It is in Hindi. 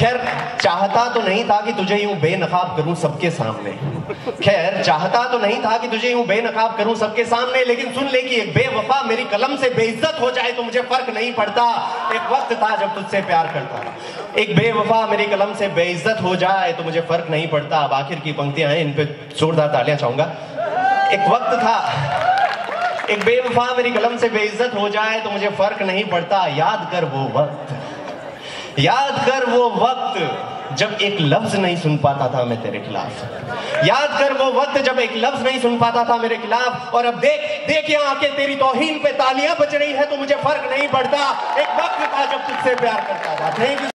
खैर, चाहता तो नहीं था कि तुझे यूँ बेनकाब करूँ सबके सामने। खैर, चाहता तो नहीं था कि तुझे यूँ बेनकाब करूँ सबके सामने, लेकिन सुन ले कि एक बेवफा मेरी कलम से बेइज्जत हो जाए तो मुझे फ़र्क नहीं पड़ता। एक वक्त था जब तुझसे प्यार करता था। एक बेवफा मेरी कलम से बेइज्जत हो जाए तो मुझे फ़र्क नहीं पड़ता। अब आखिर की पंक्तियाँ हैं, इन पे जोरदार तालियाँ चाहूँगा। एक वक्त था, एक बेवफा मेरी कलम से बेइज्जत हो जाए तो मुझे फ़र्क नहीं पड़ता। याद कर वो वक्त। याद कर वो वक्त जब एक लफ्ज नहीं सुन पाता था मैं तेरे खिलाफ। याद कर वो वक्त जब एक लफ्ज नहीं सुन पाता था मेरे खिलाफ, और अब देख देख यहाँ आके तेरी तोहीन पे तालियाँ बज रही है तो मुझे फ़र्क नहीं पड़ता। एक वक्त था जब तुझसे प्यार करता था। Thank you